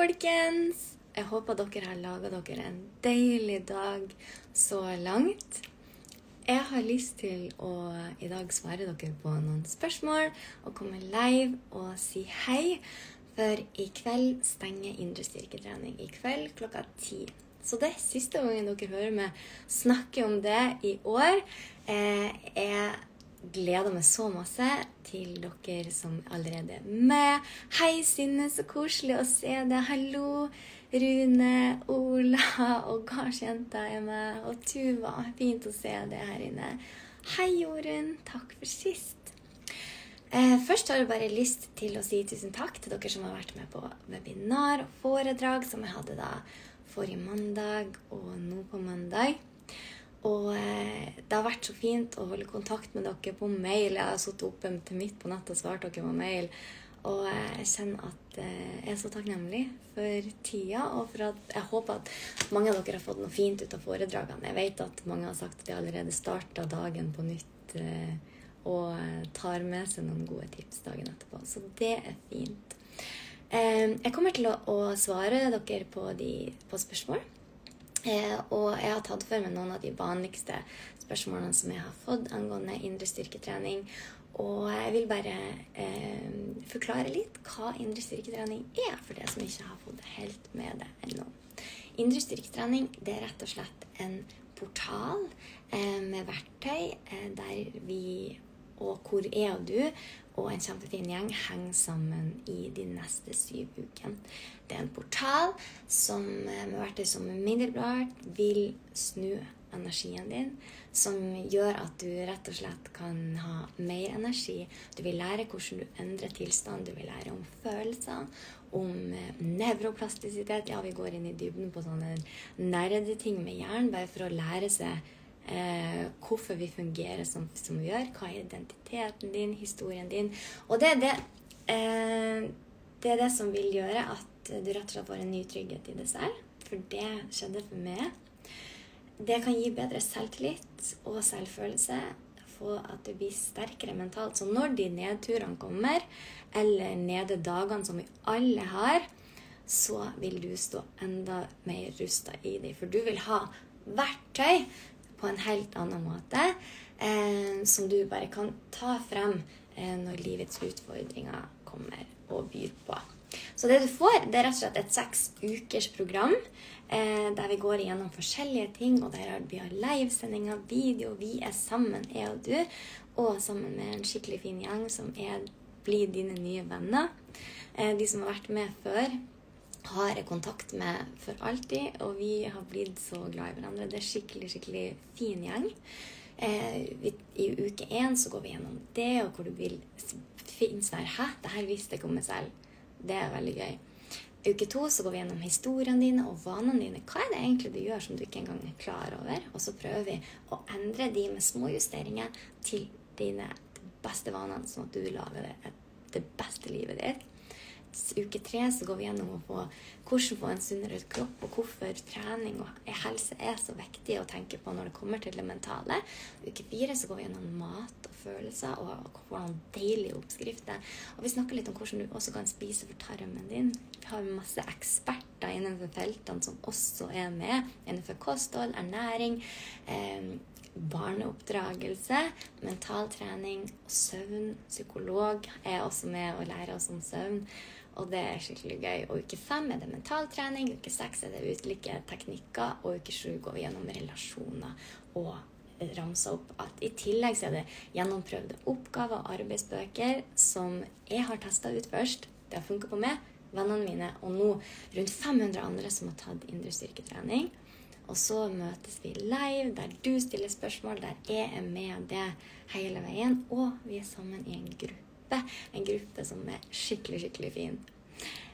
folkens! Jeg håper dere har laga dere en deilig dag så langt. Jeg har lyst til å i dag svare dere på noen spørsmål og komme live og si hei. For i kveld stenger Indre styrketrening. I kveld klokka ti. Så det er siste gangen dere hører meg snakke om det i år. Eh, jeg gleder meg så masse til dere som allerede er med. Hei, Synne, så koselig å se deg. Hallo. Rune, Ola og gardsjenta er med. Og Tuva. Fint å se deg her inne. Hei, Jorunn. Takk for sist. Eh, først har jeg bare lyst til å si tusen takk til dere som har vært med på webinar og foredrag som jeg hadde da forrige mandag og nå på mandag. Og eh, det har vært så fint å holde kontakt med dere på mail. Jeg har sittet oppe til midt på natta og svart dere på mail. Og eh, jeg kjenner at eh, jeg er så takknemlig for tida, og for at jeg håper at mange av dere har fått noe fint ut av foredragene. Jeg vet at mange har sagt at de allerede starta dagen på nytt og tar med seg noen gode tips dagen etterpå. Så det er fint. Jeg kommer til å svare dere på, de, på spørsmål. Eh, og jeg har tatt for meg noen av de vanligste spørsmålene som jeg har fått angående indre styrketrening. Og jeg vil bare eh, forklare litt hva indre styrketrening er, for det som ikke har fått helt med det ennå. Indre styrketrening det er rett og slett en portal eh, med verktøy eh, der vi og hvor er du og en kjempefin gjeng henger sammen i de neste syv ukene. Det er en portal som med verktøy som umiddelbart vil snu energien din, som gjør at du rett og slett kan ha mer energi. Du vil lære hvordan du endrer tilstand, du vil lære om følelser, om nevroplastisitet. Ja, vi går inn i dybden på sånne nerdeting med hjernen bare for å lære seg eh, hvorfor vi fungerer som, som, vi gjør. Hva er identiteten din, historien din. Og det er det, eh, det er det som vil gjøre at du rett og slett får en ny trygghet i deg selv. For det skjedde for meg. Det kan gi bedre selvtillit og selvfølelse. Få at du blir sterkere mentalt. Så når de nedturene kommer, eller nede dagene som vi alle har, så vil du stå enda mer rusta i dem. For du vil ha verktøy på en helt annen måte, eh, som du bare kan ta frem eh, når livets utfordringer kommer og byr på. Så det du får, det er rett og slett et seks ukers program eh, der vi går igjennom forskjellige ting. Og der vi har livesendinger, video, vi er sammen, jeg og du. Og sammen med en skikkelig fin gjeng som er, blir dine nye venner. Eh, de som har vært med før, har jeg kontakt med for alltid, og vi har blitt så glad i hverandre. Det er skikkelig, skikkelig fin gjeng. Eh, vi, I uke én så går vi gjennom det, og hvor du vil finne sånn Hæ, det her visste jeg ikke om meg selv. Det er veldig gøy. Uke to så går vi gjennom historiene dine og vanene dine. Hva er det egentlig du gjør som du ikke engang er klar over? Og så prøver vi å endre de med små justeringer til dine beste vanene, sånn at du lager det, det beste livet ditt uke tre så går vi gjennom å få, hvordan få en sunnere kropp, og hvorfor trening og helse er så viktig å tenke på når det kommer til det mentale. Uke fire så går vi gjennom mat og følelser og hvordan deilige oppskrifter. Og vi snakker litt om hvordan du også kan spise for tarmen din. Vi har masse eksperter innenfor feltene som også er med. Innenfor kosthold, ernæring. Eh, barneoppdragelse, mentaltrening søvn. Psykolog er også med og lærer oss om søvn. Og det er skikkelig gøy. Og uke fem er det mentaltrening, uke seks er det ulike teknikker, og uke sju går vi gjennom relasjoner og ramsa opp at i tillegg så er det gjennomprøvde oppgaver og arbeidsbøker som jeg har testa ut først. Det har funka på meg, vennene mine og nå rundt 500 andre som har tatt indre styrketrening. Og så møtes vi live, der du stiller spørsmål, der jeg er med det hele veien. Og vi er sammen i en gruppe gruppe. En gruppe som er skikkelig, skikkelig fin.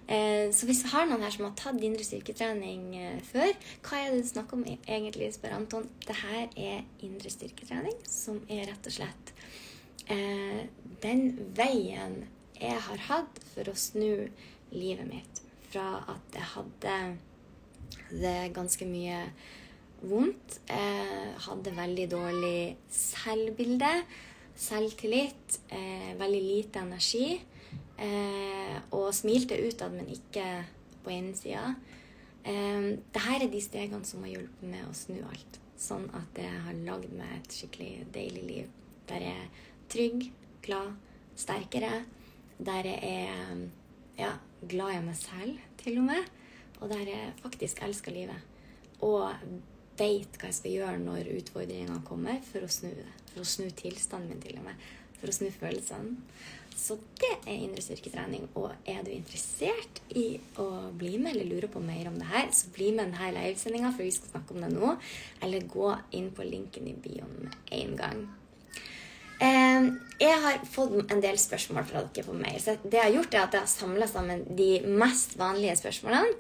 Eh, så hvis vi har noen her som har tatt indre styrketrening eh, før, hva er det du snakker om egentlig, spør Anton. Det her er indre styrketrening, som er rett og slett eh, den veien jeg har hatt for å snu livet mitt fra at jeg hadde det ganske mye vondt. Hadde veldig dårlig selvbilde selvtillit, eh, veldig lite energi. Eh, og smilte utad, men ikke på innsida. Eh, Dette er de stegene som har hjulpet med å snu alt. Sånn at jeg har lagd meg et skikkelig deilig liv. Der jeg er trygg, glad, sterkere. Der jeg er ja, glad i meg selv, til og med. Og der jeg faktisk elsker livet. Og veit hva jeg skal gjøre når utfordringene kommer, for å snu det. For å snu tilstanden min, til og med. For å snu følelsene. Så det er indre styrketrening. Og er du interessert i å bli med eller lurer på mer om det her, så bli med denne livesendinga, for vi skal snakke om det nå. Eller gå inn på linken i bioen med en gang. Eh, jeg har fått en del spørsmål fra dere på mail. Så det jeg har gjort, er at jeg har samla sammen de mest vanlige spørsmålene.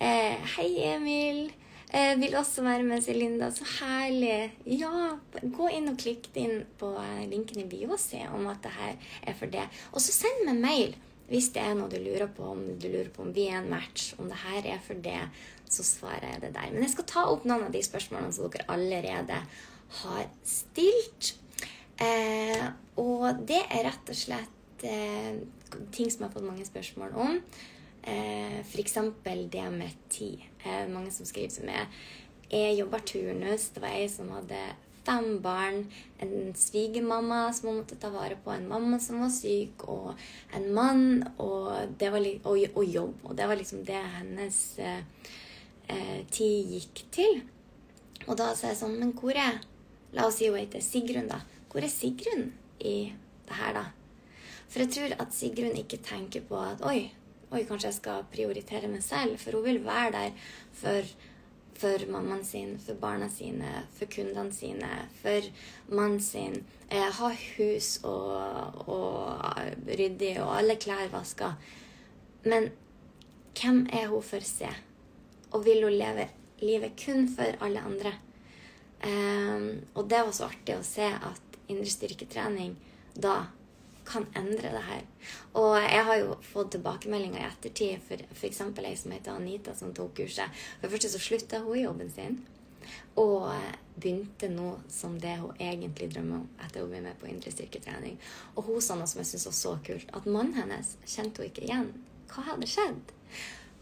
Eh, hei, Emil. Eh, vil også være med, Selinda. Så herlig. Ja, gå inn og klikk inn på eh, linken i bio og se om at det her er for det. Og så send meg mail hvis det er noe du lurer på, om du lurer på om vi er en match, om det her er for det, så svarer jeg det der. Men jeg skal ta opp noen av de spørsmålene som dere allerede har stilt. Eh, og det er rett og slett eh, ting som jeg har fått mange spørsmål om. Eh, F.eks. det med tid. Eh, mange som skriver som er Jeg jobber turnus. Det var ei som hadde fem barn. En svigermamma som hun måtte ta vare på. En mamma som var syk. Og en mann. Og, og, og jobb. Og det var liksom det hennes eh, eh, tid gikk til. Og da sa jeg sånn Men hvor er La oss si hun heter Sigrun, da. Hvor er Sigrun i det her, da? For jeg tror at Sigrun ikke tenker på at Oi, Oi, kanskje jeg skal prioritere meg selv. For hun vil være der for, for mammaen sin, for barna sine, for kundene sine, for mannen sin. Eh, ha hus og, og ryddig og alle klær vaska. Men hvem er hun for å se? Og vil hun leve livet kun for alle andre? Um, og det var så artig å se at indre styrketrening da kan endre det her. Og jeg har jo fått tilbakemeldinger i ettertid, for f.eks. ei som heter Anita, som tok kurset. For det første så slutta hun jobben sin. Og begynte nå som det hun egentlig drømmer om etter å bli med på indre styrketrening. Og hun sa noe som jeg syntes var så kult, at mannen hennes kjente hun ikke igjen. Hva hadde skjedd?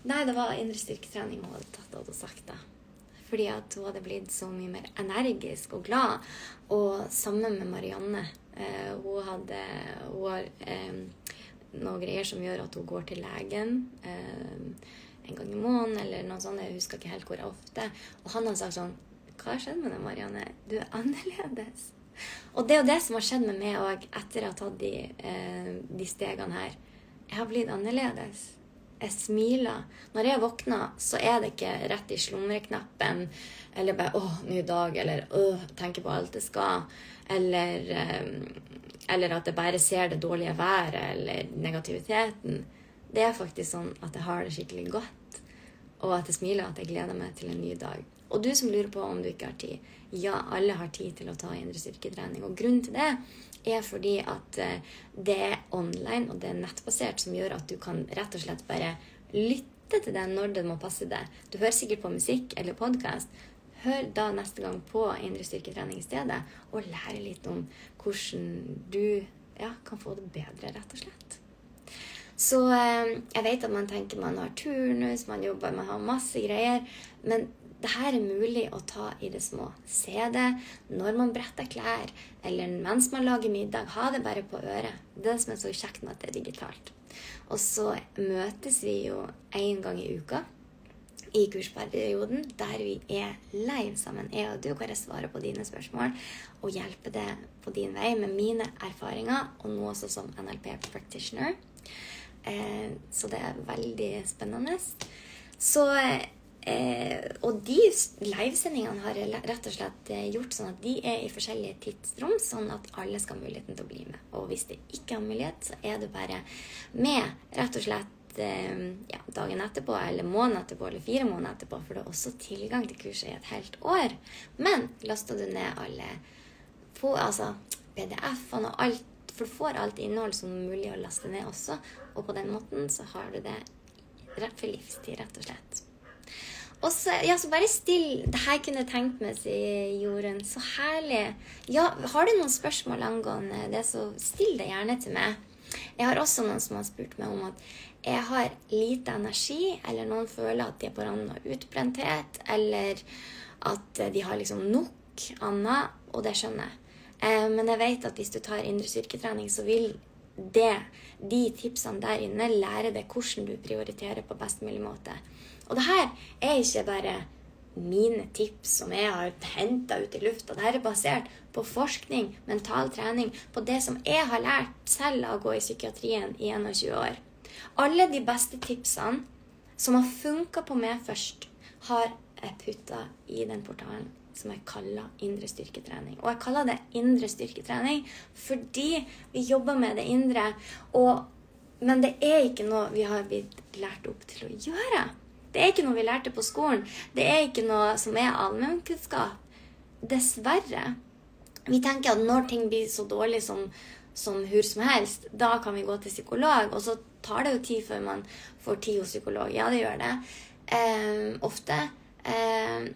Nei, det var indre styrketrening hun hadde tatt og sagt da. Fordi at hun hadde blitt så mye mer energisk og glad. Og sammen med Marianne Eh, hun hadde Hun har eh, noen greier som gjør at hun går til legen eh, en gang i måneden eller noe sånt. Jeg husker ikke helt hvor ofte. Og han har sagt sånn Hva har skjedd med deg, Marianne? Du er annerledes. Og det er jo det som har skjedd med meg òg etter å ha tatt de, de stegene her. Jeg har blitt annerledes jeg smiler. Når jeg våkner, så er det ikke rett i slumreknappen eller bare 'Å, ny dag', eller 'Å, tenker på alt det skal', eller, eh, eller at jeg bare ser det dårlige været eller negativiteten. Det er faktisk sånn at jeg har det skikkelig godt, og at jeg smiler, at jeg gleder meg til en ny dag. Og du som lurer på om du ikke har tid. Ja, alle har tid til å ta indre styrketrening. Og grunnen til det er fordi at eh, det er online og det er nettbasert, som gjør at du kan rett og slett bare lytte til det når det må passe deg. Du hører sikkert på musikk eller podkast. Hør da neste gang på indre styrketrening i stedet, og lære litt om hvordan du ja, kan få det bedre, rett og slett. Så eh, jeg vet at man tenker man har turnus, man jobber, man har masse greier. Men det her er mulig å ta i det små. Se det når man bretter klær, eller mens man lager middag. Ha det bare på øret. Det som er så kjekt med at det er digitalt. Og så møtes vi jo én gang i uka i kursperioden, der vi er live sammen, jeg og du, jeg svarer på dine spørsmål og hjelper deg på din vei med mine erfaringer, og nå også som NLP practitioner. Eh, så det er veldig spennende. Så Eh, og de livesendingene har rett og slett eh, gjort sånn at de er i forskjellige tidsrom, sånn at alle skal ha muligheten til å bli med. Og hvis det ikke har mulighet, så er du bare med rett og slett ja, dagen etterpå, eller måneden etterpå, eller fire måneder etterpå. For det er også tilgang til kurset i et helt år. Men laster du ned alle på, altså PDF-ene og alt, for du får alt innhold som er mulig å laste ned også, og på den måten så har du det rett for livstid, rett og slett. Og så, ja, så bare still. Det her kunne tenkt meg, sier Jorunn. Så herlig. Ja, har du noen spørsmål angående det, så still det gjerne til meg. Jeg har også noen som har spurt meg om at jeg har lite energi, eller noen føler at de er på randen av utbrenthet, eller at de har liksom nok annet, og det skjønner jeg. Eh, men jeg vet at hvis du tar indre styrketrening, så vil det, de tipsene der inne lære deg hvordan du prioriterer på best mulig måte. Og det her er ikke bare mine tips som jeg har henta ut i lufta. Dette er basert på forskning, mental trening, på det som jeg har lært selv av å gå i psykiatrien i 21 år. Alle de beste tipsene som har funka på meg først, har jeg putta i den portalen som jeg kaller indre styrketrening. Og jeg kaller det indre styrketrening fordi vi jobber med det indre. Og, men det er ikke noe vi har blitt lært opp til å gjøre. Det er ikke noe vi lærte på skolen. Det er ikke noe som er allmennkunnskap. Dessverre. Vi tenker at når ting blir så dårlig som, som hvor som helst, da kan vi gå til psykolog. Og så tar det jo tid før man får tid hos psykolog. Ja, det gjør det. Eh, ofte. Eh,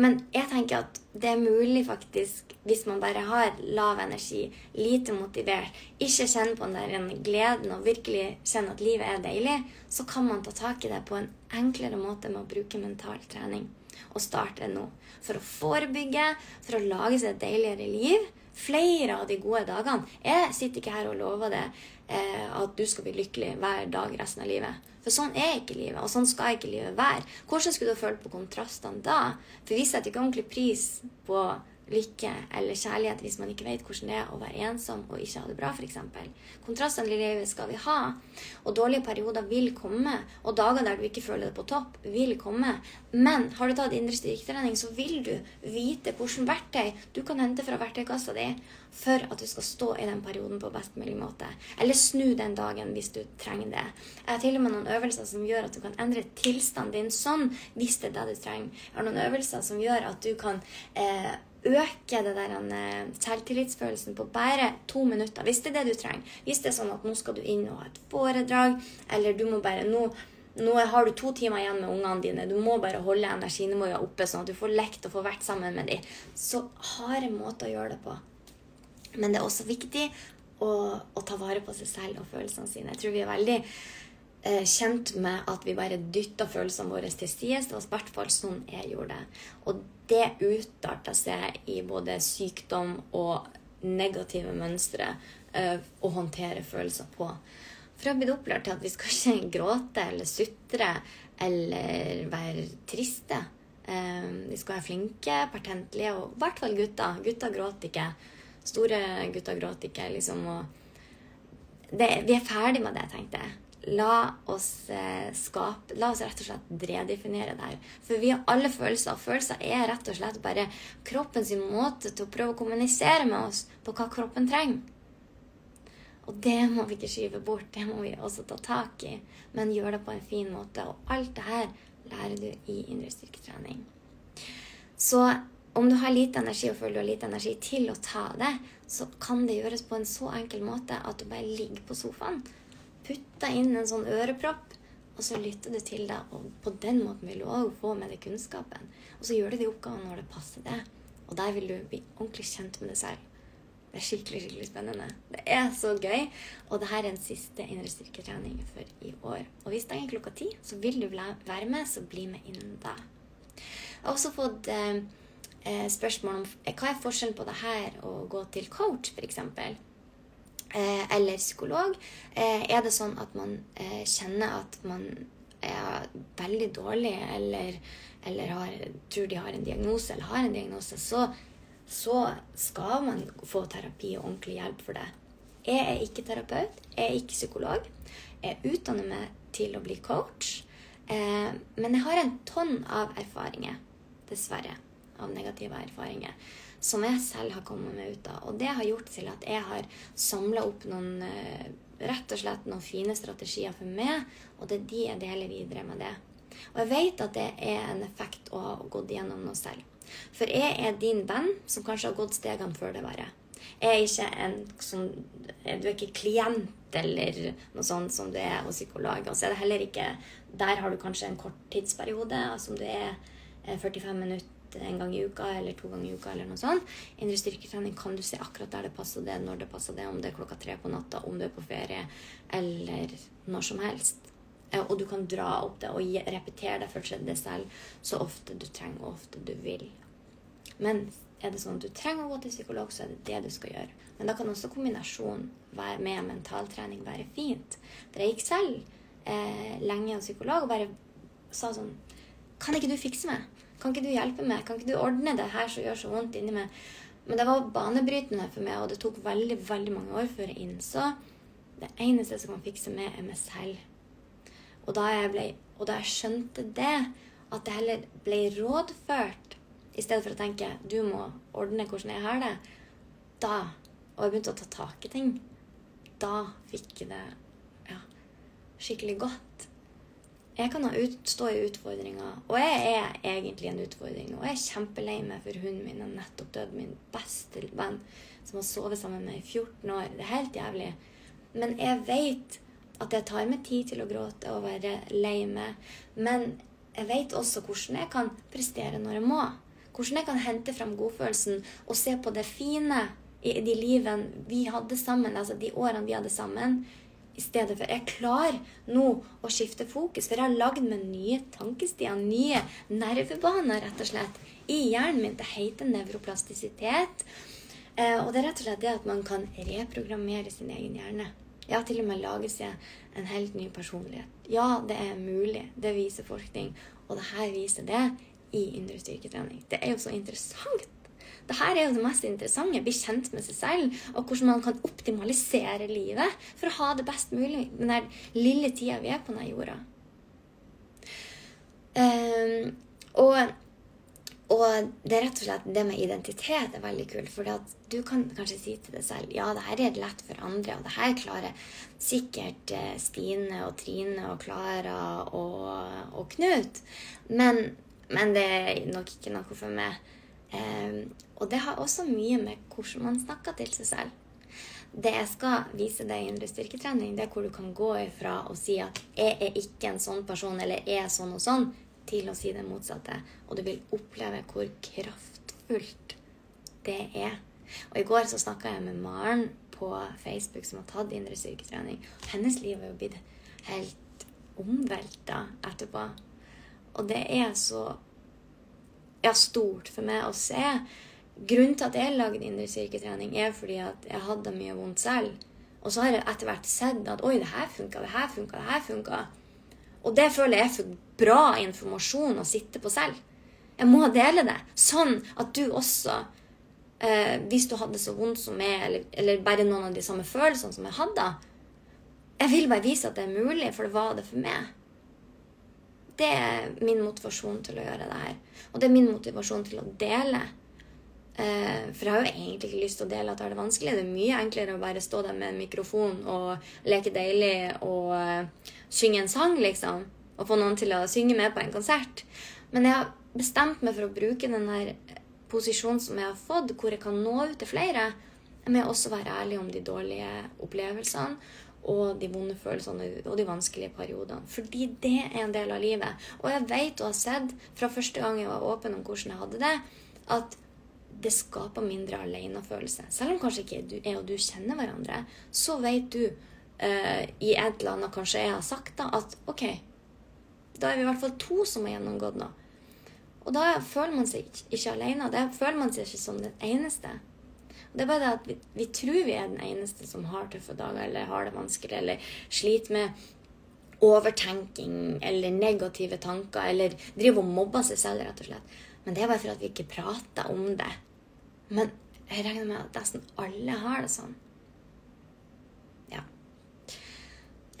men jeg tenker at det er mulig faktisk, hvis man bare har lav energi, lite motivert, ikke kjenner på den gleden og virkelig kjenner at livet er deilig, så kan man ta tak i det på en enklere måte med å bruke mental trening. Og starte nå. For å forebygge, for å lage seg et deiligere liv. Flere av de gode dagene. Jeg sitter ikke her og lover det eh, at du skal bli lykkelig hver dag resten av livet. For sånn er ikke livet, og sånn skal ikke livet være. Hvordan skulle du følt på kontrastene da? For vi setter ikke ordentlig pris på lykke eller kjærlighet hvis man ikke vet hvordan det er å være ensom og ikke ha det bra, f.eks. Kontrastene i livet skal vi ha. Og dårlige perioder vil komme. Og dager der du ikke føler det på topp, vil komme. Men har du tatt indre styrketrening, så vil du vite hvilket verktøy du kan hente fra verktøykassa di for at du skal stå i den perioden på best mulig måte. Eller snu den dagen hvis du trenger det. Jeg har til og med noen øvelser som gjør at du kan endre tilstanden din sånn hvis det er det du trenger. Jeg har noen øvelser som gjør at du kan eh, øke det der, eh, selvtillitsfølelsen på bare to minutter. Hvis det er det du trenger. Hvis det er sånn at nå skal du inn og ha et foredrag, eller du må bare nå, nå har du to timer igjen med ungene dine. Du må bare holde energinivået oppe, sånn at du får lekt og får vært sammen med dem. Så har en måte å gjøre det på. Men det er også viktig å, å ta vare på seg selv og følelsene sine. Jeg tror vi er veldig eh, kjent med at vi bare dytta følelsene våre til side. Det var i hvert fall sånn jeg gjorde det. Og det utarta seg i både sykdom og negative mønstre eh, å håndtere følelser på. For jeg har blitt opplært til at vi skal ikke gråte eller sutre eller være triste. Eh, vi skal være flinke, pertentlige, og i hvert fall gutter. Gutter gråter ikke. Store gutter gråter ikke, liksom. Det, vi er ferdig med det, tenkte jeg la oss eh, skape La oss rett og slett redefinere det her. For vi har alle følelser. Følelser er rett og slett bare kroppens måte til å prøve å kommunisere med oss på hva kroppen trenger. Og det må vi ikke skyve bort. Det må vi også ta tak i. Men gjøre det på en fin måte. Og alt det her lærer du i indre styrketrening. Så om du har lite energi og føler du har lite energi til å ta det, så kan det gjøres på en så enkel måte at du bare ligger på sofaen putte inn en sånn ørepropp, og så lytter du til det. Og på den måten vil du òg få med deg kunnskapen. Og så gjør du de oppgavene når det passer det. Og der vil du bli ordentlig kjent med deg selv. Det er skikkelig skikkelig spennende. Det er så gøy. Og det her er en siste indre styrketrening for i år. Og hvis det er klokka ti, så vil du være med, så bli med innen da. Jeg har også fått eh, eh spørsmål om hva er forskjellen på det her og gå til coach, f.eks. Eh, eller psykolog, eh, er det sånn at man eh, kjenner at man er veldig dårlig eller, eller har, tror de har en diagnose eller har en diagnose, så, så skal man få terapi og ordentlig hjelp for det. Jeg er ikke terapeut, jeg er ikke psykolog. Jeg utdanner meg til å bli coach. Eh, men jeg har en tonn av erfaringer, dessverre, av negative erfaringer som jeg selv har kommet meg ut av. Og det har gjort til at jeg har samla opp noen eh, rett og slett noen fine strategier for meg, og det er de jeg deler videre med det. Og jeg vet at det er en effekt å ha gått gjennom noe selv. For jeg er din venn som kanskje har gått stegene før det var jeg. Er ikke en som Du er ikke klient eller noe sånt som du er hos psykolog. Og så er det heller ikke Der har du kanskje en kort tidsperiode som du er 45 eh, minutter ut en gang i uka eller to ganger i uka. eller noe sånt. Indre styrketrening kan du se akkurat der det passer det, når det passer det, om det er klokka tre på natta, om du er på ferie, eller når som helst. Og du kan dra opp det og repetere det for det selv så ofte du trenger, og ofte du vil. Men er det sånn at du trenger å gå til psykolog, så er det det du skal gjøre. Men da kan også kombinasjonen med mentaltrening være fint. For jeg gikk selv eh, lenge hos psykolog og bare sa sånn Kan ikke du fikse meg? Kan ikke du hjelpe meg? Kan ikke du ordne det her som gjør så vondt inni meg? Men det var banebrytende for meg, og det tok veldig veldig mange år før jeg innså det eneste som kan fikse meg, er meg selv. Og da jeg, ble, og da jeg skjønte det, at det heller ble rådført i stedet for å tenke du må ordne hvordan jeg har det, da Og jeg begynte å ta tak i ting. Da fikk jeg det ja, skikkelig godt. Jeg kan ha utstå i utfordringer, og jeg er egentlig en utfordring. Og jeg er kjempelei meg for hunden min har nettopp dødd, min beste venn, som har sovet sammen med meg i 14 år. Det er helt jævlig. Men jeg vet at jeg tar meg tid til å gråte og være lei meg. Men jeg vet også hvordan jeg kan prestere når jeg må. Hvordan jeg kan hente frem godfølelsen og se på det fine i de livene vi hadde sammen, altså de årene vi hadde sammen, i stedet for Jeg klarer nå å skifte fokus, for jeg har lagd meg nye tankestier, nye nervebaner, rett og slett, i hjernen min. Det heter nevroplastisitet. Eh, og det er rett og slett det at man kan reprogrammere sin egen hjerne. Ja, til og med lage seg en helt ny personlighet. Ja, det er mulig. Det viser forskning. Og det her viser det i indre styrketrening. Det er jo så interessant. Det her er jo det mest interessante. Bli kjent med seg selv, og hvordan man kan optimalisere livet for å ha det best mulig med den lille tida vi er på denne jorda. Um, og, og, det er rett og slett det med identitet er veldig kult. For du kan kanskje si til deg selv ja, det her er lett for andre, og det her klarer sikkert eh, Stine og Trine og Klara og, og Knut. Men men det er nok ikke noe for meg. Og det har også mye med hvordan man snakker til seg selv. Det jeg skal vise deg i indre styrketrening, det er hvor du kan gå ifra å si at 'jeg er ikke en sånn person', eller 'jeg er sånn og sånn', til å si det motsatte. Og du vil oppleve hvor kraftfullt det er. Og i går så snakka jeg med Maren på Facebook, som har tatt indre styrketrening. Hennes liv er jo blitt helt omvelta etterpå. Og det er så ja, stort for meg å se. Grunnen til at jeg lagde indre styrketrening, er fordi at jeg hadde mye vondt selv. Og så har jeg etter hvert sett at oi, det her funka, det her funka, det her funka. Og det føler jeg er for bra informasjon å sitte på selv. Jeg må dele det, sånn at du også, eh, hvis du hadde så vondt som meg, eller, eller, bare noen av de samme følelsene som jeg hadde Jeg vil bare vise at det er mulig, for det var det for meg. Det er min motivasjon til å gjøre det her. Og det er min motivasjon til å dele. Eh, for jeg har jo egentlig ikke lyst til å dele at det er vanskelig. Det er mye enklere å bare stå der med en mikrofon og leke deilig og uh, synge en sang, liksom. Og få noen til å synge med på en konsert. Men jeg har bestemt meg for å bruke den her posisjonen som jeg har fått, hvor jeg kan nå ut til flere, med også være ærlig om de dårlige opplevelsene og de vonde følelsene og de vanskelige periodene. Fordi det er en del av livet. Og jeg vet og har sett fra første gang jeg var åpen om hvordan jeg hadde det, at det skaper mindre alenefølelse. Selv om kanskje ikke jeg og du kjenner hverandre, så vet du uh, i et eller annet kanskje jeg har sagt, da, at OK, da er vi i hvert fall to som har gjennomgått noe. Og da føler man seg ikke, ikke alene. Da føler man seg ikke som den eneste. Det er bare det at vi, vi, tror vi er den eneste som har tøffe dager, eller har det vanskelig, eller sliter med overtenking eller negative tanker, eller driver og mobber seg selv, rett og slett. Men det er bare for at vi ikke prater om det. Men jeg regner med at nesten alle har det sånn. Ja.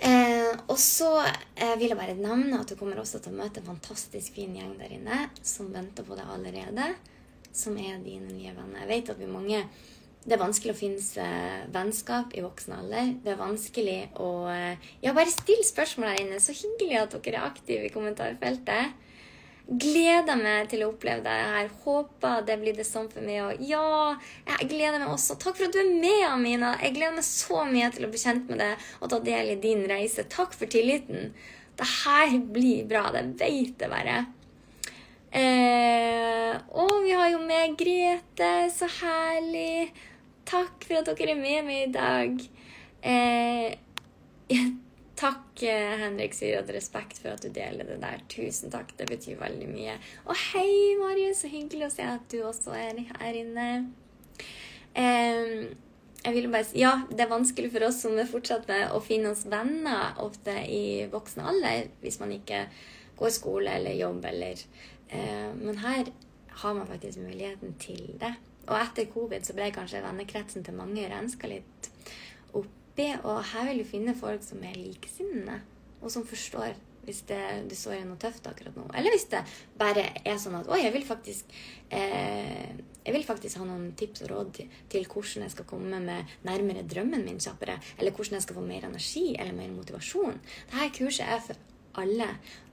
Eh, og så eh, vil jeg bare nevne at du kommer også til å møte en fantastisk fin gjeng der inne som venter på deg allerede. Som er dine nye venner. Jeg vet at vi mange det er vanskelig å finne seg vennskap i voksen alder. Det er vanskelig å eh, Ja, bare still spørsmål her inne. Så hyggelig at dere er aktive i kommentarfeltet. Gleder meg til å oppleve det her. Håper det blir det sånn for meg òg. Ja, jeg gleder meg også. Takk for at du er med, Amina. Jeg gleder meg så mye til å bli kjent med deg og ta del i din reise. Takk for tilliten. Det her blir bra. Det vet jeg bare. Eh, og vi har jo med Grete. Så herlig. Takk for at dere er med meg i dag. Eh, takk, eh, Henrik, sier at respekt for at du deler det der. Tusen takk, det betyr veldig mye. Og hei, Marius, så hyggelig å se at du også er her inne. Eh, jeg vil bare si, Ja, det er vanskelig for oss som fortsetter å finne oss venner ofte i voksen alder, hvis man ikke går skole eller jobb eller eh, Men her har man faktisk muligheten til det. Og etter covid så ble kanskje vennekretsen til mange renska litt oppi. Og her vil du finne folk som er likesinnede, og som forstår hvis det, du står i noe tøft akkurat nå. Eller hvis det bare er sånn at Oi, jeg vil faktisk eh, jeg vil faktisk ha noen tips og råd til, til, hvordan jeg skal komme med nærmere drømmen min kjappere. Eller hvordan jeg skal få mer energi eller mer motivasjon. Dette kurset er for alle.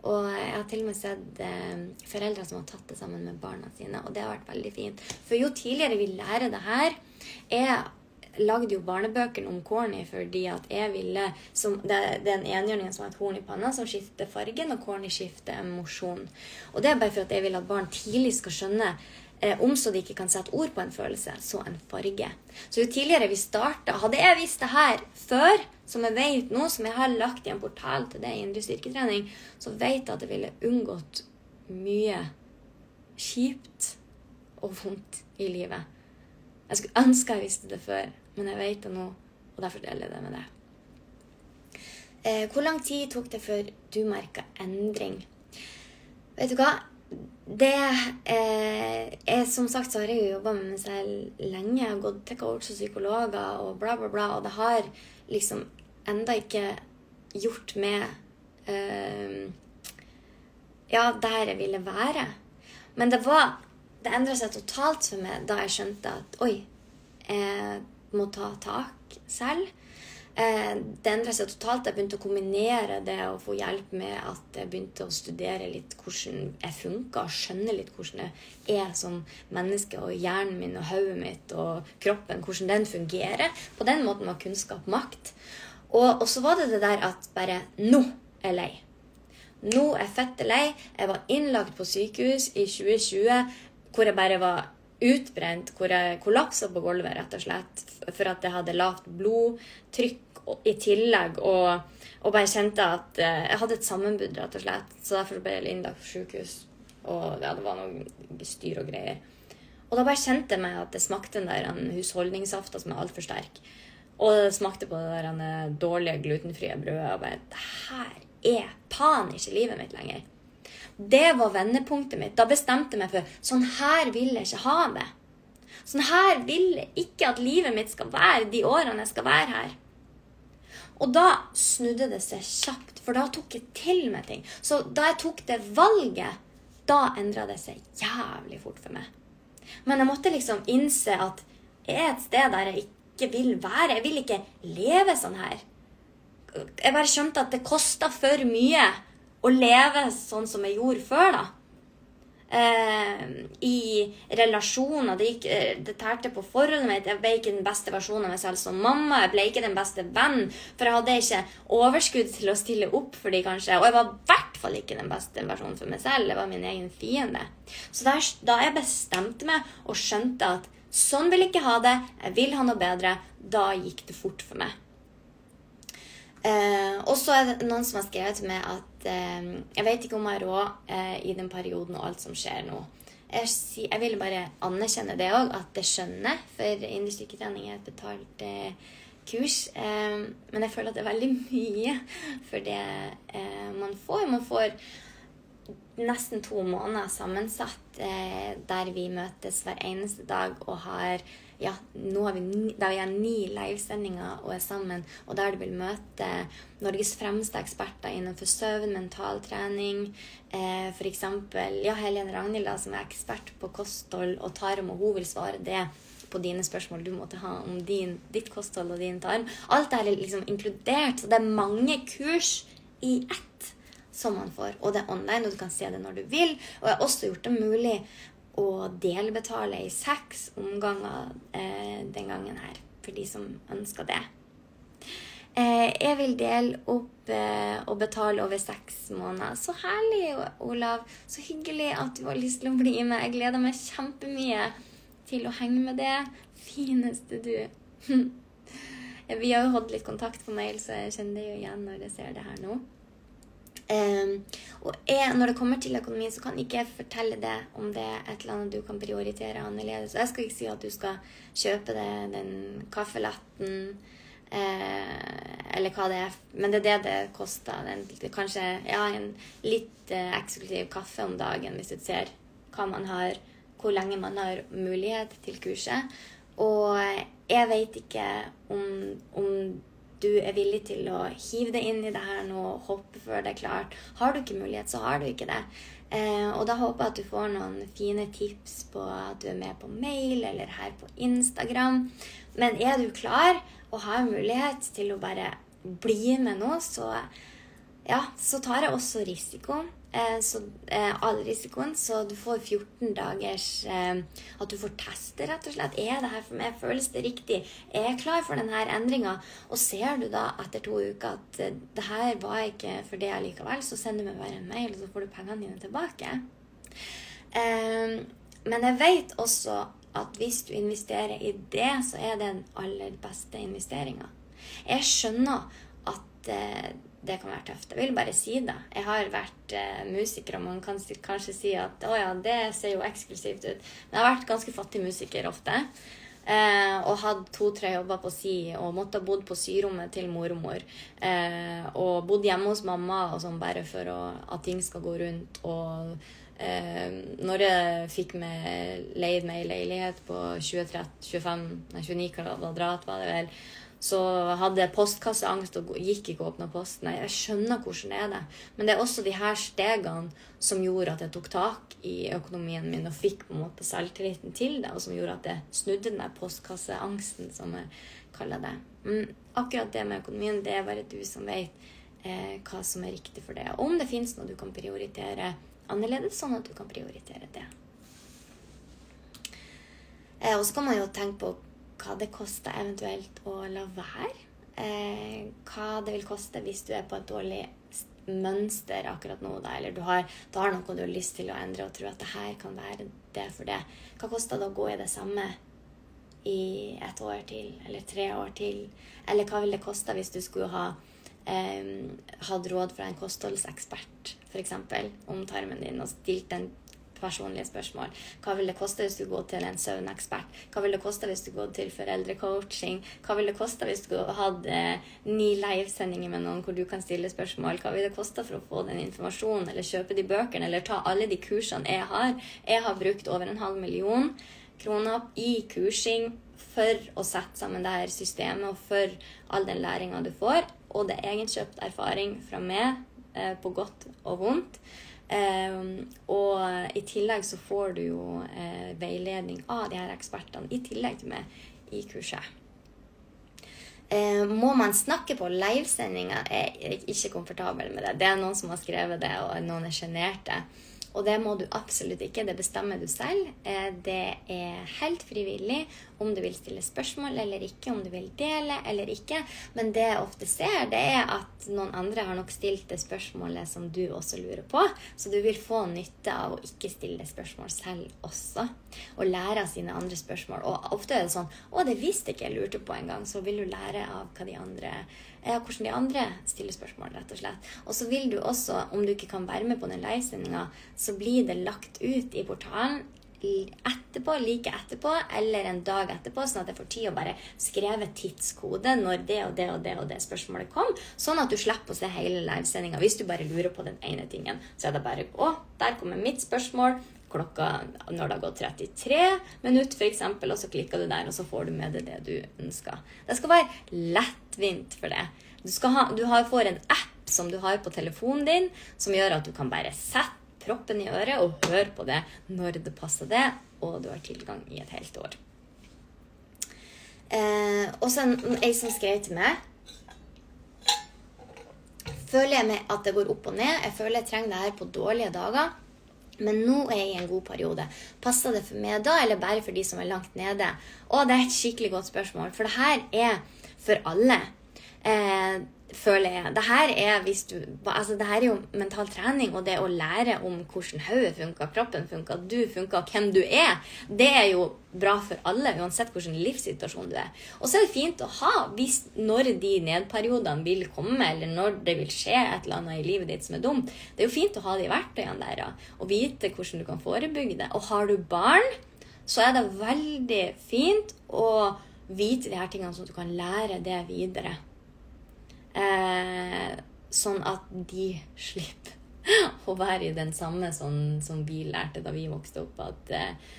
Og jeg har til og med sett eh, foreldre som har tatt det sammen med barna sine, og det har vært veldig fint. For jo tidligere vi lærer det her Jeg lagde jo barnebøkene om corny fordi at jeg ville som, Det, det er en enhjørning som har et horn i panna, som skifter fargen, og corny skifter emosjon. Og det er bare for at jeg vil at barn tidlig skal skjønne om så de ikke kan sette ord på en følelse, så en farge. Så jo tidligere vi starta Hadde jeg visst det her før, som jeg vet nå, som jeg har lagt i en portal til det i indre styrketrening, så vet jeg at jeg ville unngått mye kjipt og vondt i livet. Jeg skulle ønske jeg visste det før, men jeg vet det nå, og derfor deler jeg det med deg. Eh, hvor lang tid tok det før du merka endring? Vet du hva? Det eh, er Som sagt så har jeg jo jobba med meg selv lenge. Jeg har gått til coach og psykologer og bla, bla, bla. Og det har liksom enda ikke gjort med eh, Ja, der jeg ville være. Men det var Det endra seg totalt for meg da jeg skjønte at oi, jeg må ta tak selv. Det endra seg totalt. Jeg begynte å kombinere det å få hjelp med at jeg begynte å studere litt hvordan jeg funka, skjønne litt hvordan jeg er som menneske, og hjernen min og hodet mitt og kroppen, hvordan den fungerer. På den måten var kunnskap makt. Og, og så var det det der at bare Nå er jeg lei. Nå er jeg fette lei. Jeg var innlagt på sykehus i 2020 hvor jeg bare var utbrent, hvor jeg kollapsa på gulvet, rett og slett, for at jeg hadde lavt blodtrykk i tillegg. Og, og bare kjente at eh, jeg hadde et sammenbrudd, rett og slett. Så derfor ble jeg innlagt på sykehus. Og ja, det var noe styr og greier. Og da bare kjente jeg meg at det smakte den der husholdningssafta som er altfor sterk. Og det smakte på det der eh, dårlige glutenfrie brødet. Og bare Det her er faen ikke livet mitt lenger. Det var vendepunktet mitt. Da bestemte jeg meg for sånn her vil jeg ikke ha det. Sånn her vil jeg ikke at livet mitt skal være de årene jeg skal være her. Og da snudde det seg kjapt, for da tok jeg til meg ting. Så da jeg tok det valget, da endra det seg jævlig fort for meg. Men jeg måtte liksom innse at jeg er et sted der jeg ikke vil være. Jeg vil ikke leve sånn her. Jeg bare skjønte at det kosta for mye å leve sånn som jeg gjorde før, da. Uh, I relasjoner. Det, gikk, eh, det tærte på forholdet mitt. Jeg ble ikke den beste versjonen av meg selv som mamma. Jeg ble ikke den beste venn, for jeg hadde ikke overskudd til å stille opp for dem, kanskje. Og jeg var i hvert fall ikke den beste versjonen for meg selv. Jeg var min egen fiende. Så der, da jeg bestemte meg og skjønte at sånn vil jeg ikke ha det, jeg vil ha noe bedre, da gikk det fort for meg. Eh, og så er det noen som har skrevet meg at eh, jeg vet ikke om jeg har råd eh, i den perioden og alt som skjer nå. Jeg, jeg vil bare anerkjenne det òg, at det skjønner, for industrytrening er et betalt eh, kurs. Eh, men jeg føler at det er veldig mye for det eh, man får. Man får nesten to måneder sammensatt der vi møtes hver eneste dag og har ja, nå har vi, da vi har ni livesendinger og er sammen, og der du vil møte Norges fremste eksperter innenfor søvn, mentaltrening, eh, f.eks. Ja, Helene Ragnhild, som er ekspert på kosthold, og tarm, og hun vil svare det på dine spørsmål du måtte ha om din, ditt kosthold og din tarm. Alt det er liksom inkludert, så det er mange kurs i ett som man får. Og det er online, og du kan se det når du vil. Og jeg har også gjort det mulig å delbetale i seks omganger eh, den gangen her, for de som ønsker det. Eh, jeg vil dele opp eh, og betale over seks måneder. Så herlig, Olav. Så hyggelig at du har lyst til å bli med. Jeg gleder meg kjempemye til å henge med det. Fineste du. Vi har jo hatt litt kontakt på mail, så jeg kjenner det jo igjen når jeg ser det her nå. Um, og jeg, når det kommer til økonomi, så kan ikke jeg fortelle det om det er et eller annet du kan prioritere annerledes. Jeg skal ikke si at du skal kjøpe det, den kaffelatten eh, eller hva det er. Men det er det det koster. Den, kanskje ja, en litt eh, eksklusiv kaffe om dagen hvis du ser hva man har, hvor lenge man har mulighet til kurset. Og jeg vet ikke om, om du er villig til å hive deg inn i det her nå, hoppe før det er klart. Har du ikke mulighet, så har du ikke det. Eh, og da håper jeg at du får noen fine tips på at du er med på mail eller her på Instagram. Men er du klar og har mulighet til å bare bli med nå, så, ja, så tar jeg også risiko. Eh, så, eh, all risikoen, så du får 14 dagers eh, At du får teste, rett og slett. Er det her for meg? Føles det riktig? Er jeg klar for denne endringa? Og ser du da etter to uker at det her var ikke for det likevel, så sender du meg bare en mail, og så får du pengene dine tilbake. Men jeg vet også at hvis du investerer i det, så er det den aller beste investeringa. Jeg skjønner at det kan være tøft. Jeg vil bare si det. Jeg har vært eh, musiker, og man kan kanskje si at å ja, det ser jo eksklusivt ut. Men jeg har vært ganske fattig musiker ofte. Eh, og hadde to-tre jobber på si, og måtte ha bodd på syrommet til mormor. Eh, og bodd hjemme hos mamma og sånn bare for å, at ting skal gå rundt. Og når jeg fikk meg leid meg i leilighet på 23, 25, nei, 29 kvadrat, var det vel så hadde jeg postkasseangst og gikk ikke og åpna posten. Jeg skjønner hvordan det er det. Men det er også de her stegene som gjorde at jeg tok tak i økonomien min og fikk på en måte selvtilliten til det, og som gjorde at jeg snudde den der postkasseangsten, som jeg kaller det. Men akkurat det med økonomien, det er bare du som vet eh, hva som er riktig for det. Og om det fins noe du kan prioritere annerledes, sånn at du kan prioritere det. Eh, og så kan man jo tenke på hva det koster eventuelt å la være. Eh, hva det vil koste hvis du er på et dårlig mønster akkurat nå, da, eller du har, du har, noe du har lyst til å endre og tror at det her kan være det for det. Hva koster det å gå i det samme i et år til, eller tre år til? Eller hva vil det koste hvis du skulle ha eh, hatt råd fra en kostholdsekspert, f.eks., om tarmen din, og stilt den personlige spørsmål. Hva vil det koste hvis du går til en søvnekspert? Hva vil det koste hvis du går til foreldrecoaching? Hva vil det koste hvis du hadde eh, ni livesendinger med noen hvor du kan stille spørsmål? Hva vil det koste for å få den informasjonen, eller kjøpe de bøkene, eller ta alle de kursene jeg har? Jeg har brukt over en halv million kroner i kursing for å sette sammen det her systemet og for all den læringa du får. Og det er egenkjøpt erfaring fra meg, eh, på godt og vondt. Um, og i tillegg så får du jo eh, veiledning av de her ekspertene i tillegg til meg i kurset. Eh, må man snakke på livesendinger? Jeg er ikke komfortabel med det. Det er noen som har skrevet det, og noen er sjenerte. Og det må du absolutt ikke. Det bestemmer du selv. Eh, det er helt frivillig om du vil stille spørsmål eller ikke, om du vil dele eller ikke. Men det jeg ofte ser, det er at noen andre har nok stilt det spørsmålet som du også lurer på. Så du vil få nytte av å ikke stille spørsmål selv også. Og lære av sine andre spørsmål. Og ofte er det sånn 'Å, det visste ikke jeg lurte på engang'. Så vil du lære av hva de andre ja, hvordan de andre stiller spørsmål, rett og slett. Og så vil du også, om du ikke kan være med på den livesendinga, så blir det lagt ut i portalen etterpå, like etterpå, eller en dag etterpå, sånn at jeg får tid å bare skrive tidskode når det og det og det og det spørsmålet kom, sånn at du slipper å se hele livesendinga hvis du bare lurer på den ene tingen. Så er det bare Å, der kommer mitt spørsmål klokka når det har gått 33 minutter, f.eks., og så klikker du der, og så får du med deg det du ønsker. Det skal være lettvint for det. Du, ha, du har, får en app som du har på telefonen din, som gjør at du kan bare sette proppen i øret og høre på det når det passer det, og du har tilgang i et helt år. Eh, og så ei som skrev til meg Føler jeg meg at det går opp og ned. Jeg føler jeg trenger det her på dårlige dager. Men nå er jeg i en god periode. Passer det for meg da, eller bare for de som er langt nede? Å, det er et skikkelig godt spørsmål, for det her er for alle. Eh, føler jeg. Det her er, du, altså det er jo mental trening, og det å lære om hvordan hodet funker, kroppen funker, du funker, hvem du er, det er jo bra for alle, uansett hvilken livssituasjon du er. Og så er det fint å ha, hvis når de nedperiodene vil komme, eller når det vil skje et eller annet i livet ditt som er dumt, det er jo fint å ha de verktøyene der, og vite hvordan du kan forebygge det. Og har du barn, så er det veldig fint å vite de her tingene, sånn at du kan lære det videre. Eh, sånn at de slipper å være i den samme sånn som vi lærte da vi vokste opp, at eh,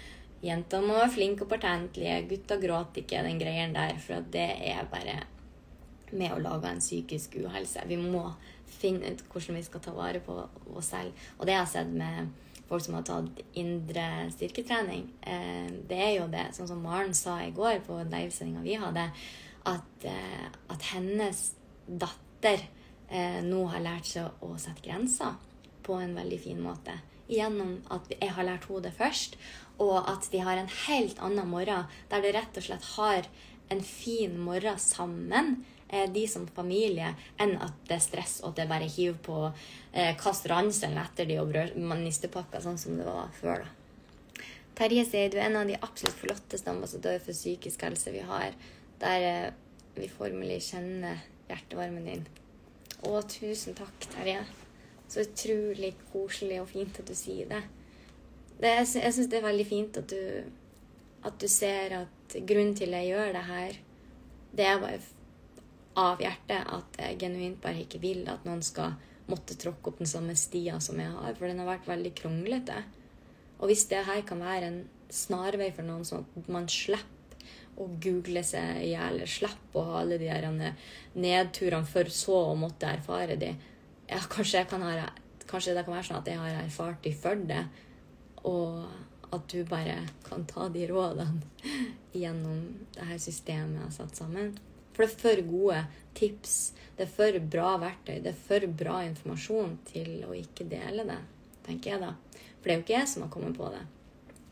jenter må være flinke og patentlige, gutta gråter ikke, den greien der, for det er bare med å lage en psykisk uhelse. Vi må finne ut hvordan vi skal ta vare på oss selv. Og det jeg har sett med folk som har tatt indre styrketrening, eh, det er jo det, sånn som Maren sa i går på livesendinga vi hadde, at, eh, at hennes datter eh, nå har lært seg å sette grenser på en veldig fin måte. Gjennom at jeg har lært hodet først, og at de har en helt annen morgen der de rett og slett har en fin morgen sammen, de som familie, enn at det er stress og at det bare hiver på eh, kast ranselen etter de og nistepakker, sånn som det var før. da. Terje sier du er en av de absolutt flotteste ambassadører for psykisk helse vi har, der eh, vi formelig kjenner hjertevarmen din. Å, tusen takk, Terje. Så utrolig koselig og fint at du sier det. det jeg syns det er veldig fint at du, at du ser at grunnen til jeg gjør det her, det er bare av hjertet at jeg genuint bare ikke vil at noen skal måtte tråkke opp den samme stia som jeg har, for den har vært veldig kronglete. Og hvis det her kan være en snarvei for noen, sånn at man slipper å google seg i hjel. slipper å ha alle de der nedturene for så å måtte erfare de. Ja, kanskje, ha, kanskje, det kan være sånn at jeg har erfart de for det, og at du bare kan ta de rådene gjennom det her systemet jeg har satt sammen. For det er for gode tips, det er for bra verktøy, det er for bra informasjon til å ikke dele det, tenker jeg da. For det er jo ikke jeg som har kommet på det.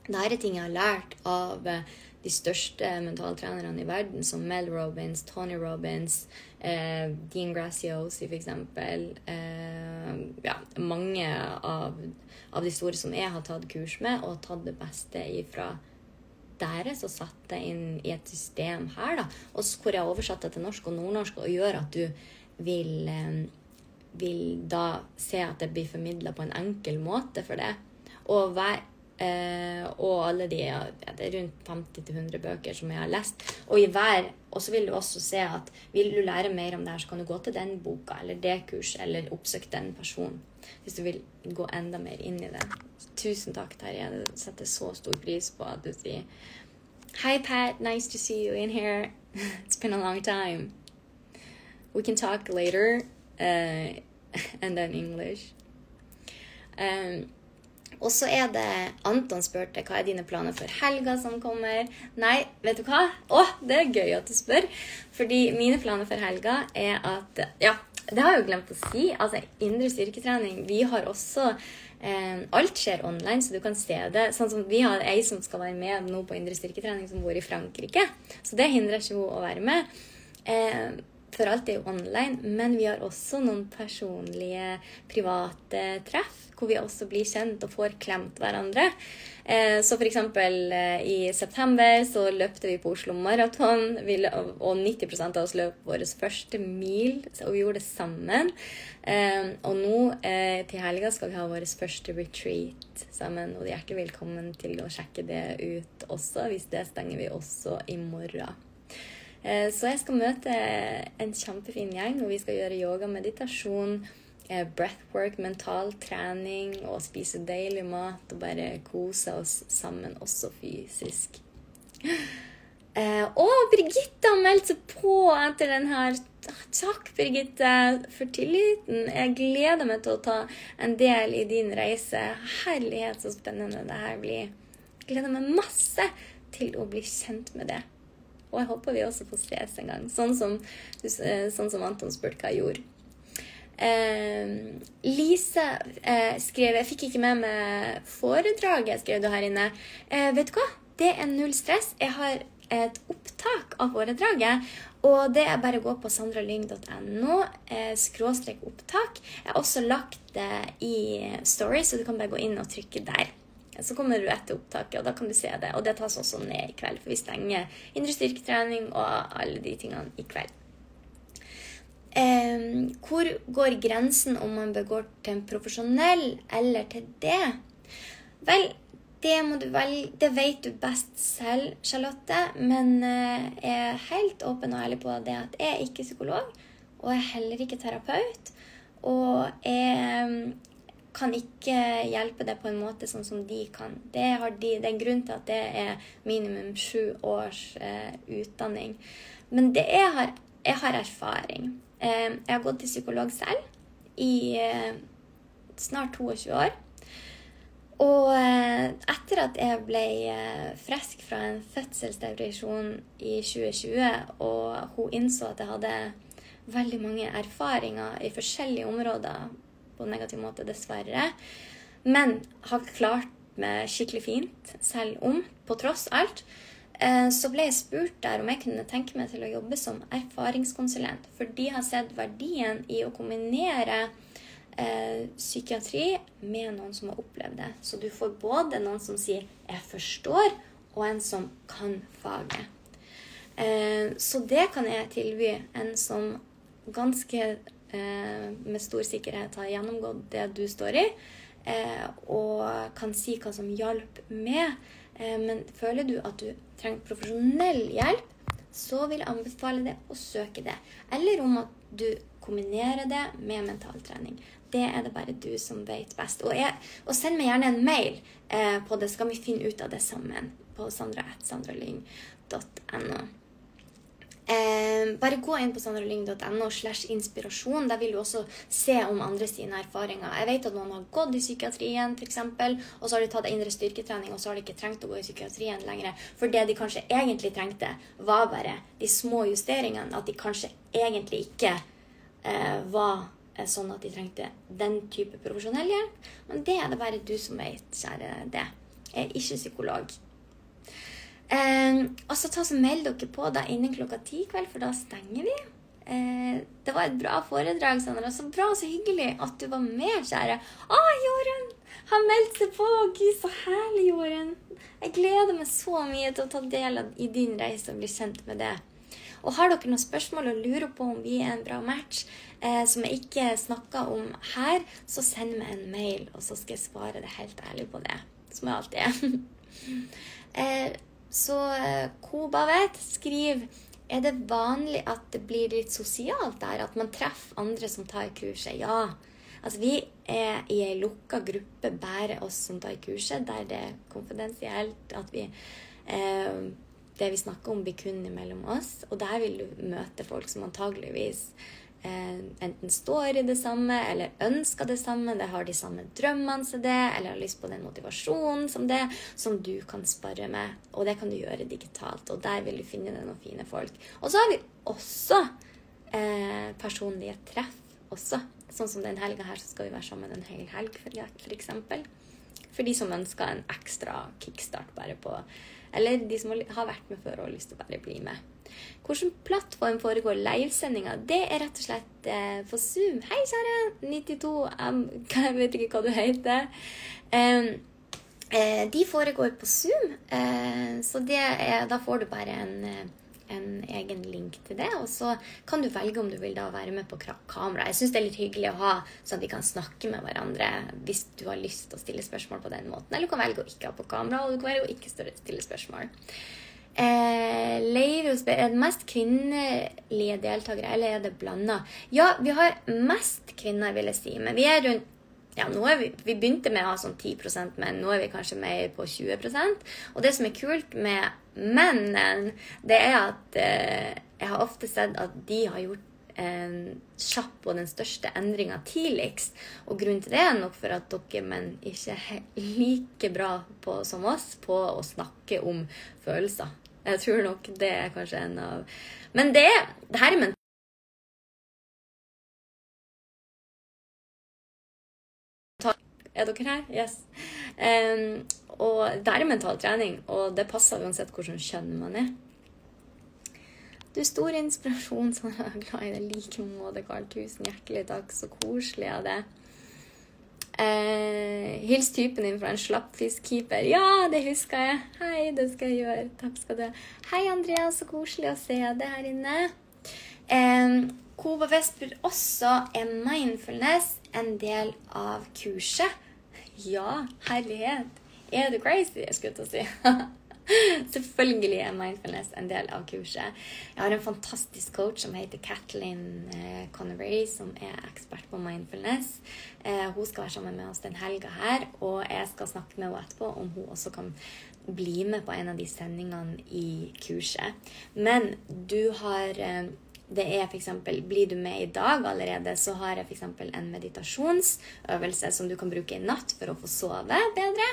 Dette er ting jeg har lært av de største mentaltrenerne i verden, som Mel Robins, Tony Robins, eh, Dean Graciosi f.eks. Eh, ja, mange av, av, de store som jeg har tatt kurs med, og tatt det beste ifra deres og satt det inn i et system her, da. Og hvor jeg har oversatt det til norsk og nordnorsk, og gjør at du vil, eh, vil da se at det blir formidla på en enkel måte for det. Og hver Eh, og alle de ja, det er rundt 50-100 bøker som jeg har lest. Og i hver Og så vil du også se at vil du lære mer om det her, så kan du gå til den boka eller det kurset eller oppsøke den personen. Hvis du vil gå enda mer inn i det. Tusen takk, Terje. Det setter så stor pris på at du sier Hi, Pat. Nice to see you in here. It's been a long time. We can talk later. Uh, and then English. Um, og så er det Anton spurte hva er dine planer for helga som kommer. Nei, vet du hva? Å, det er gøy at du spør. Fordi mine planer for helga er at Ja, det har jeg jo glemt å si. Altså, indre styrketrening Vi har også eh, Alt skjer online, så du kan se det. Sånn som Vi har ei som skal være med nå på indre styrketrening, som bor i Frankrike. Så det hindrer ikke henne å være med. Eh, for alt er jo online, men vi har også noen personlige, private treff hvor vi også blir kjent og får klemt hverandre. Eh, så f.eks. Eh, i september så løpte vi på Oslo Maraton, og 90% av oss løp vår første mil, og vi gjorde det sammen. Eh, og nå til helga skal vi ha vår første retreat sammen, og er hjertelig velkommen til å sjekke det ut også, hvis det stenger vi også i morgen. Eh, så jeg skal møte en kjempefin gjeng, og vi skal gjøre yoga, meditasjon, eh, breathwork, mental trening og spise deilig mat og bare kose oss sammen, også fysisk. Og Birgitte har meldt seg på etter den her. Takk, Birgitte, for tilliten. Jeg gleder meg til å ta en del i din reise. Herlighet, så spennende det her blir. Jeg gleder meg masse til å bli kjent med det. Og jeg håper vi også får ses en gang. Sånn som, eh, sånn som Anton spurte hva jeg gjorde. Eh, Lise eh, skrev Jeg fikk ikke med meg foredraget, skrev du her inne. Eh, vet du hva? Det er null stress. Jeg har et opptak av foredraget. Og det er bare å gå på sandralyng.no eh, skråstrek opptak. Jeg har også lagt det i Story, så du kan bare gå inn og trykke der. Så kommer du etter opptaket, og da kan du se det. Og det tas også ned i kveld, for vi stenger indre styrketrening og alle de tingene i kveld. Eh, hvor går grensen om man begår til en profesjonell eller til det? Vel, det, må du velge, det vet du best selv, Charlotte. Men eh, jeg er helt åpen og ærlig på det at jeg er ikke psykolog. Og jeg er heller ikke terapeut. Og jeg kan ikke hjelpe deg på en måte sånn som de kan. Det, de, det er en grunn til at det er minimum sju års eh, utdanning. Men det jeg har, jeg har erfaring. Eh, jeg har gått til psykolog selv i eh, snart 22 år. Og eh, etter at jeg ble eh, frisk fra en fødselsdepresjon i 2020, og hun innså at jeg hadde veldig mange erfaringer i forskjellige områder på en negativ måte, dessverre. Men har klart meg skikkelig fint, selv om, på tross alt. Eh, så ble jeg spurt der om jeg kunne tenke meg til å jobbe som erfaringskonsulent. For de har sett verdien i å kombinere eh, psykiatri med noen som har opplevd det. Så du får både noen som sier 'jeg forstår', og en som kan faget. Eh, så det kan jeg tilby en som ganske med stor sikkerhet har gjennomgått det du står i, eh, og kan si hva som hjalp med. Eh, men føler du at du trenger profesjonell hjelp, så vil jeg anbefale deg å søke det. Eller om at du kombinerer det med mentaltrening. Det er det bare du som vet best. Og, jeg, og send meg gjerne en mail eh, på det, så kan vi finne ut av det sammen på sandra.sandralyng.no. Eh, bare gå inn på sandralyng.no slash inspirasjon. Der vil du også se om andre sine erfaringer. Jeg vet at noen har gått i psykiatrien, f.eks., og så har de tatt indre styrketrening, og så har de ikke trengt å gå i psykiatrien lenger. For det de kanskje egentlig trengte, var bare de små justeringene. At de kanskje egentlig ikke eh, var eh, sånn at de trengte den type profesjonell hjelp. Men det er det bare du som vet, kjære det. Jeg er ikke psykolog. Eh, og så ta så meld dere på da innen klokka ti i kveld, for da stenger vi. Eh, det var et bra foredrag, Sandra. Så bra og så hyggelig at du var med, kjære. Å, Jorunn! Har meldt seg på! Gud, så herlig, Jorunn. Jeg gleder meg så mye til å ta del i din reise og bli kjent med det. Og har dere noen spørsmål og lurer på om vi er en bra match, eh, som jeg ikke snakka om her, så send meg en mail, og så skal jeg svare det helt ærlig på det. Som jeg alltid er. eh, så Koba vet, skriv er det vanlig at det blir litt sosialt der? At man treffer andre som tar kurset? Ja. Altså, vi er i ei lukka gruppe, bare oss som tar kurset, der det er konfidensielt. At vi eh, Det vi snakker om, blir kun mellom oss. Og der vil du møte folk som antageligvis eh, enten står i det samme eller ønsker det samme, det har de samme drømmene som det, eller har lyst på den motivasjonen som det, som du kan spare med. Og det kan du gjøre digitalt. Og der vil du finne deg noen fine folk. Og så har vi også eh, personlige treff også. Sånn som den helga her, så skal vi være sammen en hel helg, f.eks. For, for de som ønsker en ekstra kickstart bare på Eller de som har vært med før og har lyst til å bare bli med. Hvilken plattform foregår livesendinga? Det er rett og slett eh, på Zoom. Hei, kjære 92M, Jeg vet ikke hva du heter. Um, eh, de foregår på Zoom, eh, så er, da får du bare en, en, egen link til det. Og så kan du velge om du vil da være med på kamera. Jeg syns det er litt hyggelig å ha, sånn at vi kan snakke med hverandre hvis du har lyst til å stille spørsmål på den måten. Eller du kan velge å ikke ha på kamera, og du kan velge å ikke stille spørsmål. Eh, Leiro spør er det mest kvinnelige deltakere, eller er det blanda? Ja, vi har mest kvinner, vil jeg si. Men vi er rundt ja, nå er vi, vi begynte med å ha sånn 10% men nå er vi kanskje mer på 20% Og det som er kult med mennene, det er at eh, jeg har ofte sett at de har gjort en kjapp og den største endringa tidligst. Og grunnen til det er nok for at dere menn ikke er like bra på, som oss på å snakke om følelser. Jeg tror nok det er kanskje en av Men det, det her er mentalt. Er dere her? Yes. Um, og det er mental trening, og det passer uansett hvordan kjønn man er. Du er stor inspirasjon, så jeg er glad i deg like måte, Karl. Tusen hjertelig takk. Så koselig av det. Eh, hils typen din fra en slappfiskkeeper. Ja, det husker jeg. Hei, det skal jeg gjøre. Takk skal du ha. Hei, Andrea. Så koselig å se deg her inne. Eh, Kova Vesper også er mindfulness en del av kurset. Ja, herlighet. Er du crazy, jeg skulle til å si. Selvfølgelig er mindfulness en del av kurset. Jeg har en fantastisk coach som heter Kathleen eh, Connery, som er ekspert på mindfulness. Eh, hun skal være sammen med oss den helga her, og jeg skal snakke med henne etterpå om hun også kan bli med på en av de sendingene i kurset. Men du har eh, det er f.eks. Blir du med i dag allerede, så har jeg f.eks. en meditasjonsøvelse som du kan bruke i natt for å få sove bedre.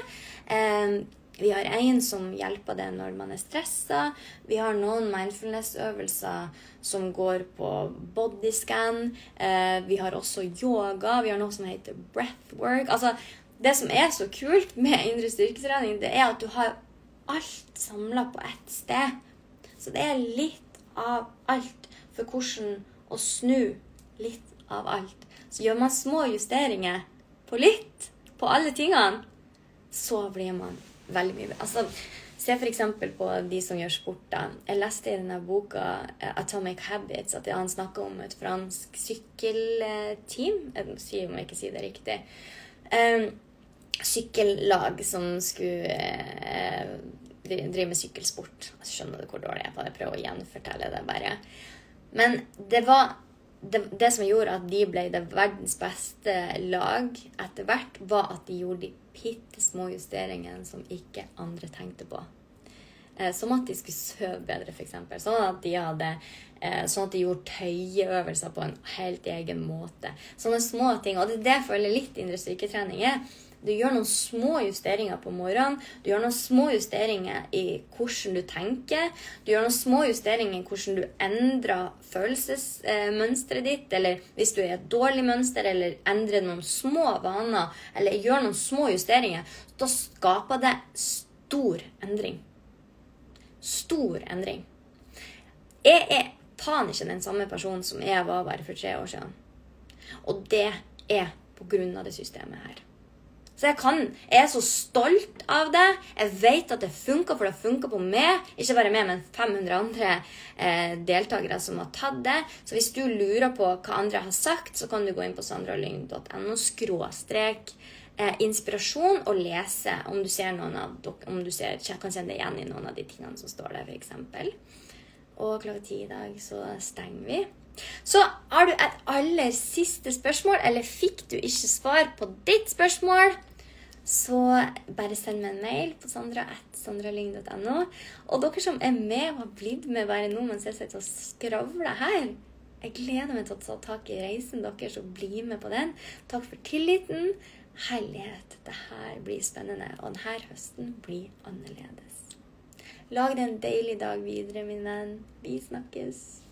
Vi har en som hjelper deg når man er stressa. Vi har noen mindfulness-øvelser som går på bodyscan. Eh, vi har også yoga. Vi har noe som heter breathwork. Altså, det som er så kult med indre styrketrening, det er at du har alt samla på ett sted. Så det er litt av alt for hvordan å snu litt av alt. Så gjør man små justeringer på litt, på alle tingene, så blir man veldig mye altså, Se f.eks. på de som gjør sport. da. Jeg leste i denne boka eh, 'Atomic Habits' at han snakker om et fransk sykkelteam. Jeg sier om jeg ikke sier det riktig. Um, sykkellag som skulle uh, drive med sykkelsport. Skjønner du hvor dårlig jeg er på det? Prøver å gjenfortelle det bare. Men det var det, det, som gjorde at de ble det verdens beste lag etter hvert, var at de gjorde de bitte små justeringene som ikke andre tenkte på. Eh, som at de skulle sove bedre, f.eks. Sånn at de hadde eh, sånn at de gjorde tøyeøvelser på en helt egen måte. Sånne små ting. Og det er det jeg føler litt indre styrketrening er. Du gjør noen små justeringer på morgenen. Du gjør noen små justeringer i hvordan du tenker. Du gjør noen små justeringer i hvordan du endrer følelsesmønsteret ditt. Eller hvis du er i et dårlig mønster, eller endrer noen små vaner, eller gjør noen små justeringer. Da skaper det stor endring. Stor endring. Jeg er faen ikke den samme personen som jeg var bare for tre år siden. Og det er på grunn av det systemet her. Så jeg, kan, jeg er så stolt av det. Jeg vet at det funka, for det funka på meg. Ikke bare meg, men 500 andre eh, deltakere som har tatt det. Så hvis du lurer på hva andre har sagt, så kan du gå inn på sandralyng.no skråstrek eh, inspirasjon og lese om du ser noen av om du ser, kan kjenne deg igjen i noen av de tingene som står der, f.eks. Og klokka ti i dag så stenger vi. Så har du et aller siste spørsmål, eller fikk du ikke svar på ditt spørsmål, så bare send meg en mail på sandra.sandralyng.no. Og dere som er med og har blitt med bare nå mens jeg sitter og skravler her, jeg gleder meg til å ta tak i reisen deres og bli med på den. Takk for tilliten. Herlighet, det her blir spennende, og denne høsten blir annerledes. Lag deg en deilig dag videre, min venn. Vi snakkes.